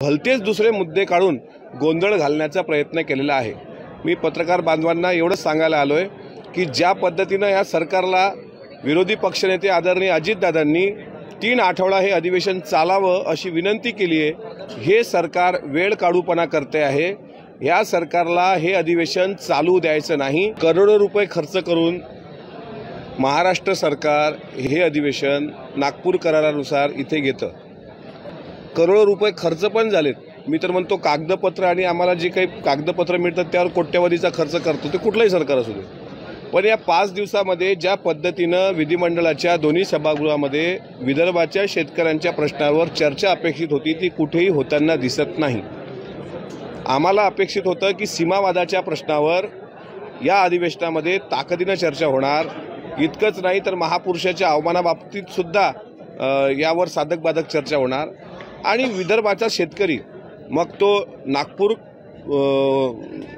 भलतेच दुसरे मुद्दे काढून गोंधळ घालण्याचा प्रयत्न केलेला आहे. मी पत्रकार बांधवांना एवढंच सांगायला आलो आहे की ज्या पद्धतीनं या सरकारला विरोधी पक्षनेते आदरणीय अजितदादांनी तीन आठवडा हे अधिवेशन चालावं अशी विनंती केली आहे हे सरकार वेळ काढूपणा करते आहे. या सरकारला हे अधिवेशन चालू द्यायचं नाही. करोडो रुपये खर्च करून महाराष्ट्र सरकार हे अधिवेशन नागपूर करारानुसार इथे घेतं. करोडो रुपये खर्च पण झालेत. मी तर म्हणतो कागदपत्र आणि आम्हाला जे काही कागदपत्र मिळतात त्यावर कोट्यवधीचा खर्च करतो. ते कुठलंही सरकार असू दे. पण या पाच दिवसामध्ये ज्या पद्धतीनं विधिमंडळाच्या दोन्ही सभागृहामध्ये विदर्भाच्या शेतकऱ्यांच्या प्रश्नावर चर्चा अपेक्षित होती ती कुठेही होताना दिसत नाही. आम्हाला अपेक्षित होतं की सीमावादाच्या प्रश्नावर या अधिवेशनामध्ये ताकदीनं चर्चा होणार. इतकंच नाही तर महापुरुषाच्या अवमानाबाबतीत सुद्धा यावर साधक बाधक चर्चा होणार. आणि विदर्भाचा शेतकरी मग तो नागपूर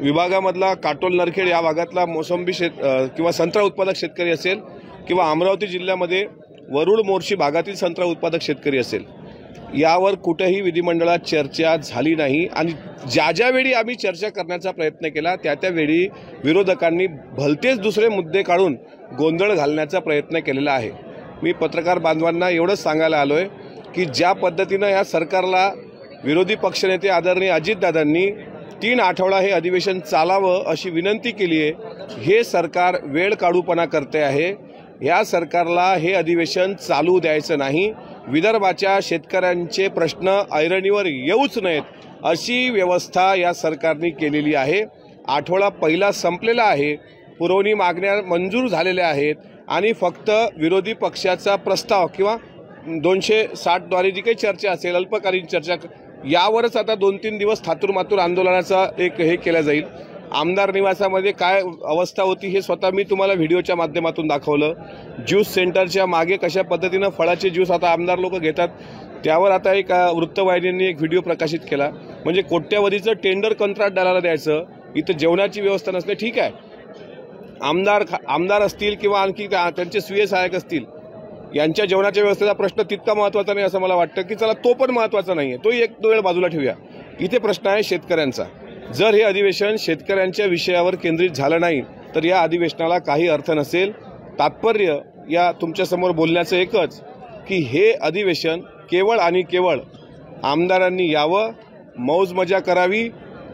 विभागामधला काटोल नरखेड या भागातला मोसंबी शेत किंवा संत्रा उत्पादक शेतकरी असेल किंवा अमरावती जिल्ह्यामध्ये वरुड मोर्शी भागातील संत्रा उत्पादक शेतकरी असेल यावर कुठेही विधिमंडळात चर्चा झाली नाही. आणि ज्या ज्यावेळी आम्ही चर्चा करण्याचा प्रयत्न केला त्या त्यावेळी विरोधकांनी भलतेच दुसरे मुद्दे काढून गोंधळ घालण्याचा प्रयत्न केलेला आहे. मी पत्रकार बांधवांना एवढंच सांगायला आलो आहे की ज्या पद्धतीनं या सरकारला विरोधी पक्षनेते आदरणीय अजितदादांनी तीन आठवडा हे अधिवेशन चालावं अशी विनंती केली आहे हे सरकार वेळ काढूपणा करते आहे. या सरकारला हे अधिवेशन चालू द्यायचं नाही. विदर्भाच्या शेतकऱ्यांचे प्रश्न ऐरणीवर येऊच नयेत अशी व्यवस्था या सरकारने केलेली आहे. आठवडा पहिला संपलेला आहे. पुरवणी मागण्या मंजूर झालेल्या आहेत आणि फक्त विरोधी पक्षाचा प्रस्ताव किंवा दोनशे साठद्वारे जी काही चर्चा असेल अल्पकालीन चर्चा यावरच आता दोन तीन दिवस थातूरमातूर आंदोलनाचा एक हे केला जाईल. आमदार निवासामध्ये काय अवस्था होती हे स्वतः मी तुम्हाला व्हिडिओच्या माध्यमातून दाखवलं. ज्यूस सेंटरच्या मागे कशा पद्धतीनं फळाचे ज्यूस आता आमदार लोक घेतात त्यावर आता एक वृत्तवाहिनींनी एक व्हिडिओ प्रकाशित केला. म्हणजे कोट्यवधीचं टेंडर कंत्राटदाराला द्यायचं इथं जेवणाची व्यवस्था नसणे ठीक आहे. आमदार खा- आमदार असतील किंवा आणखी त्यांचे स्वीय सहाय्यक असतील यांच्या जेवणाच्या व्यवस्थेचा प्रश्न तितका महत्त्वाचा नाही असं मला वाटतं की चला तो पण महत्त्वाचा नाही आहे तो एक दो वेळ बाजूला ठेवूया. इथे प्रश्न आहे शेतकऱ्यांचा. जर हे अधिवेशन शेतकऱ्यांच्या विषयावर केंद्रित झालं नाही तर या अधिवेशनाला काही अर्थ नसेल. तात्पर्य या तुमच्यासमोर बोलण्याचं एकच की हे अधिवेशन केवळ आणि केवळ आमदारांनी यावं मौज मजा करावी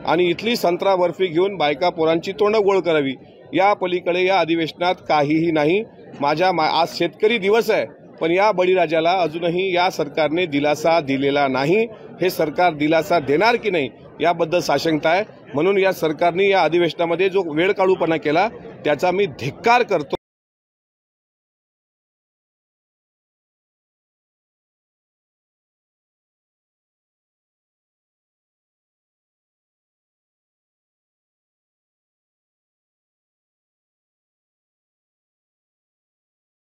आणि इथली संत्रा बर्फी घेऊन बायका पोरांची तोंड गोळ करावी. या पलीकडे या अधिवेशनात काहीही नाही. माझ्या मा आज शेतकरी दिवस आहे पण या बळीराजाला अजूनही या सरकारने दिलासा दिलेला नाही. हे सरकार दिलासा देणार की नाही याबद्दल साशंकता आहे. म्हणून या सरकारने या अधिवेशनामध्ये जो वेळ काढूपणा केला त्याचा मी धिक्कार करतो.